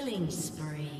Killing spree.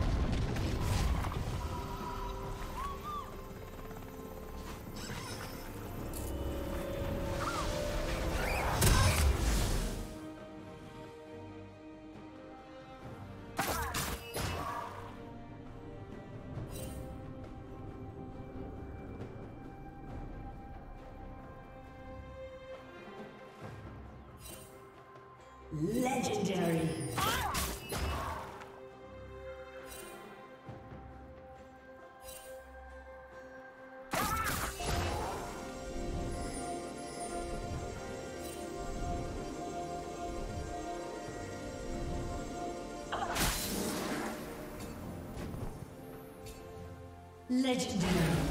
Legendary. Legendary.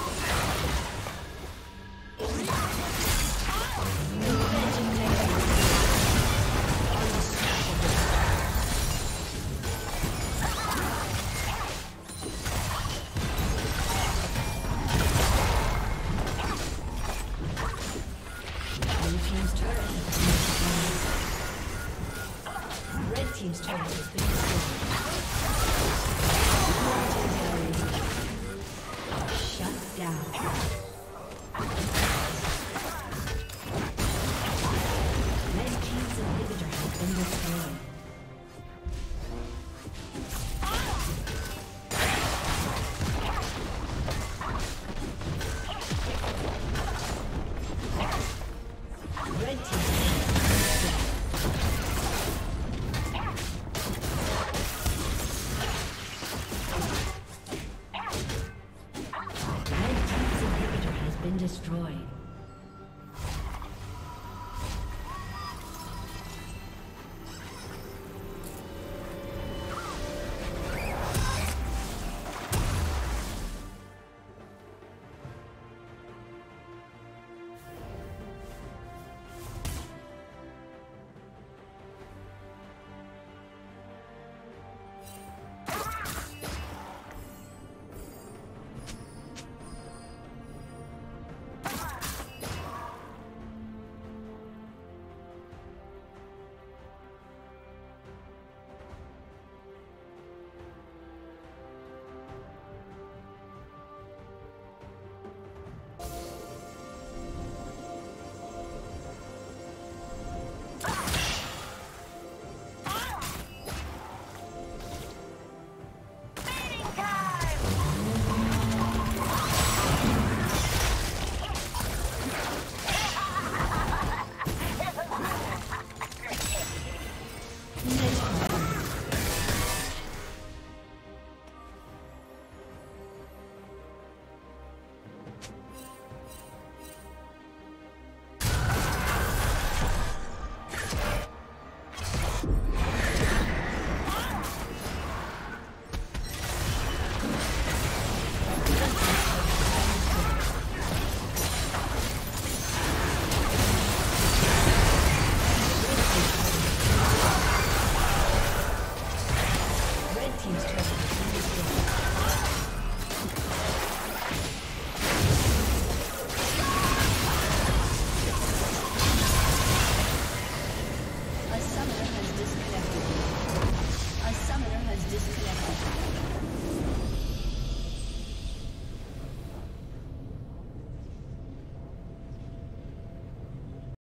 been destroyed.